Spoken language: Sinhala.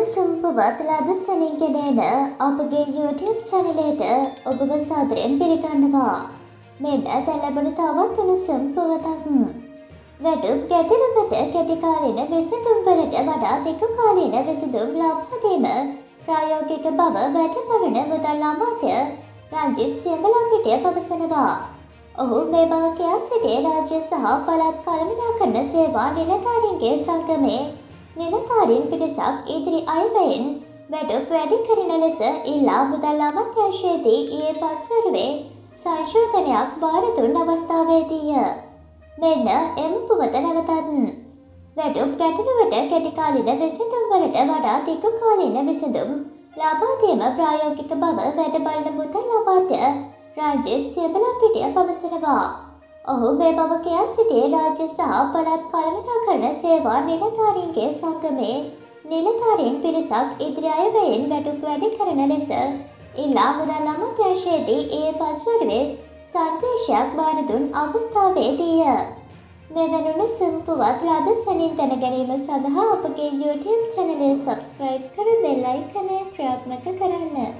උණුසුම් පුවත් ලදසනින් ගෙනන අපගේ YouTube චැනලයට ඔබව සාදරයෙන් පිළිගන්නවා. මෙන්න දැන් ලැබුණු තවත් උණුසුම් පුවතක්. වැටුප් ගැටලුවට කෙටිකාලීන විසඳුම්වලට වඩා දිගු කාලීන විසඳුම් ලබා දීම ප්‍රායෝගික බව වැටපවන මුදල් අමාත්‍ය රංජිත් සියඹලාපිටිය පවසනවා. ඔහු මේ බව කියා සිටියේ රාජ්‍ය සහ පළාත් කළමනාකරණ සේවා නිලධාරීන්ගේ සංගමේ නිලධාරීන් පිරිසක් ඉදිරි අයවයෙන් වැටුප් වැඩි කරන ලෙස ඉල්ලා මුදල් අමාත්‍යංශයේදී ඊයේ පස්වරුවේ සංශෝධනයක් භාර දුන් අවස්ථාවේදීය. මෙන්න එම පුවත නැවතත්. වැටුප් ගැටලුවට කෙටිකාලීන විසඳුම්වලට වඩා දිගු කාලීන විසඳුම් ලබා දීම ප්‍රායෝගික බව වැඩ බලන මුදල් අමාත්‍ය රාජ්‍යත් සියඹලාපිටිය පවසනවා. ඔහු මේ බව කියා සිටියේ රාජ්‍ය සහ පළාත් කළමනාකරණ සේවා නිලධාරීන්ගේ සංගමේ නිලධාරීන් පිරිසක් ඉදිරි අයවැයෙන් වැටුප් වැඩි කරන ලෙස ඉල්ලා මුදල් අමාත්‍යංශයේදී ඊයේ පස්වරුවේ සංදේශයක් භාර දුන් අවස්ථාවේදීය. මෙවැනුණු සුම්පුවත් රද සැනින් දැන ගැනීම සඳහා අපගේ YouTube චැනලය සබස්ක්‍රයිබ් කර බෙල් අයිකනය ක්‍රියාත්මක කරන්න.